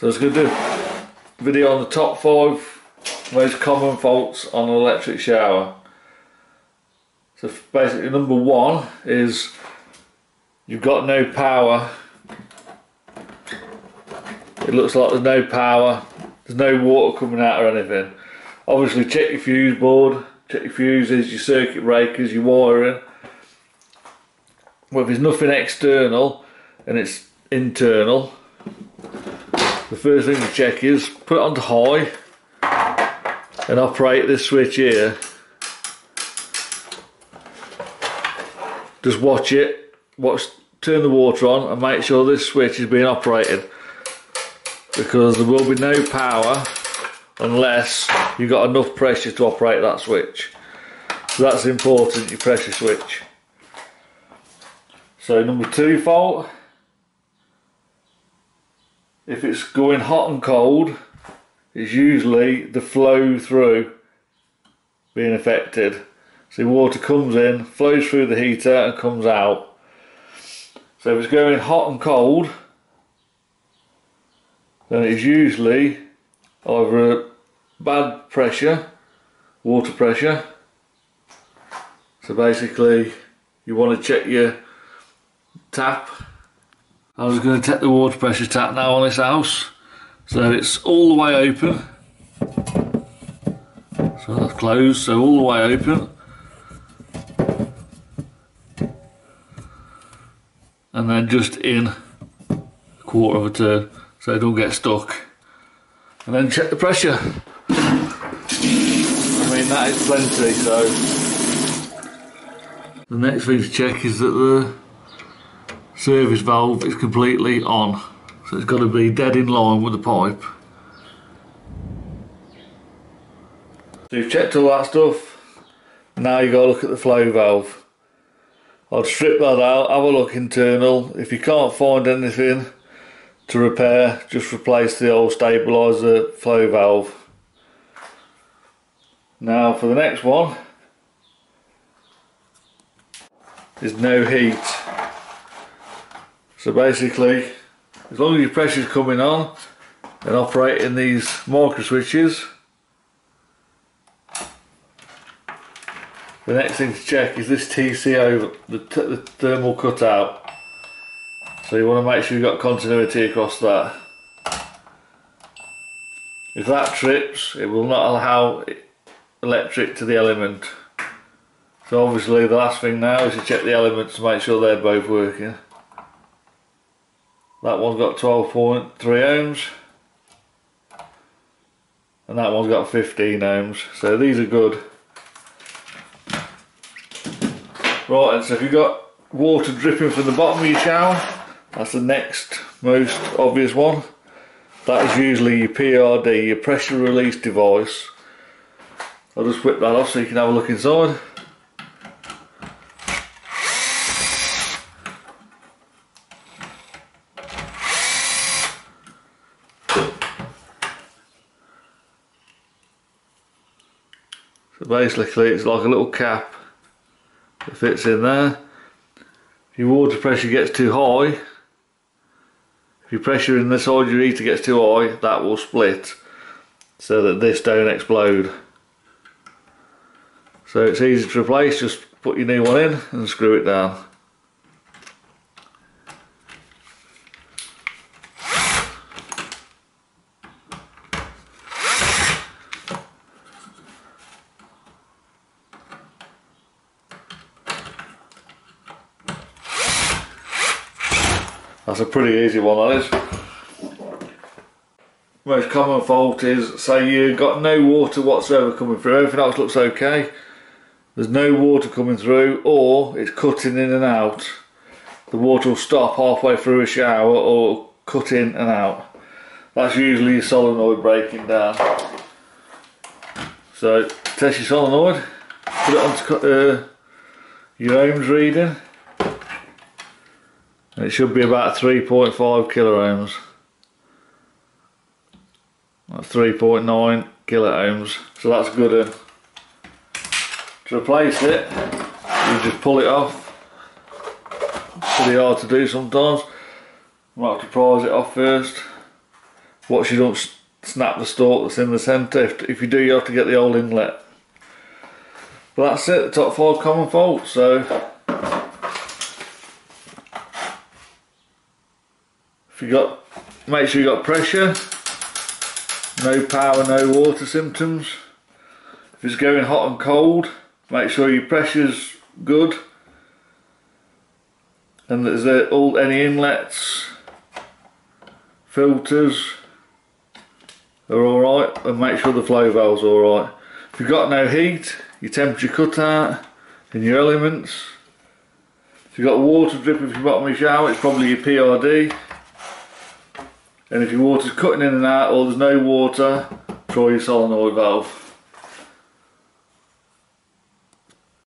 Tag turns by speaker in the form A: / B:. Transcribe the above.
A: So I was going to do a video on the top five most common faults on an electric shower. So basically number one is you've got no power. It looks like there's no power, there's no water coming out or anything. Obviously check your fuse board, check your fuses, your circuit breakers, your wiring. Well if there's nothing external and it's internal, the first thing to check is put it onto high and operate this switch here. Just watch it, watch, turn the water on and make sure this switch is being operated because there will be no power unless you've got enough pressure to operate that switch. So that's important, your pressure switch. So number two fault if it's going hot and cold, it's usually the flow through being affected. See, water comes in, flows through the heater and comes out. So if it's going hot and cold, then it's usually either a bad pressure, water pressure. So basically, you want to check your tap I was going to take the water pressure tap now on this house so it's all the way open. So that's closed so all the way open. And then just in a quarter of a turn so it don't get stuck. And then check the pressure. I mean that is plenty so. The next thing to check is that the service valve is completely on. So it's got to be dead in line with the pipe. So you've checked all that stuff. Now you got to look at the flow valve. I'll strip that out, have a look internal. If you can't find anything to repair, just replace the old stabiliser flow valve. Now for the next one, there's no heat. So basically, as long as your pressure is coming on and operating these micro switches, the next thing to check is this TCO, the, the thermal cutout. So you want to make sure you've got continuity across that. If that trips, it will not allow electric to the element. So obviously the last thing now is to check the elements to make sure they're both working. That one's got 12.3 ohms. And that one's got 15 ohms. So these are good. Right, and so if you've got water dripping from the bottom of your shower, that's the next most obvious one. That is usually your PRD, your pressure release device. I'll just whip that off so you can have a look inside. So basically it's like a little cap that fits in there. If your water pressure gets too high, if your pressure in the side of your heater gets too high, that will split so that this don't explode. So it's easy to replace, just put your new one in and screw it down. That's a pretty easy one that is. Most common fault is say you got no water whatsoever coming through, everything else looks okay. There's no water coming through or it's cutting in and out. The water will stop halfway through a shower or cut in and out. That's usually your solenoid breaking down. So test your solenoid, put it onto uh, your ohms reading it should be about 3.5 kilo ohms. 3.9 kilo ohms. So that's good. Uh, to replace it, you just pull it off. Pretty hard to do sometimes. Might have to prise it off first. watch you don't snap the stalk that's in the centre. If, if you do, you have to get the old inlet. But that's it, the top five common faults. So you got, make sure you got pressure, no power, no water symptoms. If it's going hot and cold, make sure your pressure's good. And there's uh, all any inlets, filters are alright, and make sure the flow valve's alright. If you've got no heat, your temperature cut out, and your elements. If you've got water dripping from your bottom of your shower, it's probably your PRD. And if your water's cutting in and out or there's no water, try your solenoid valve.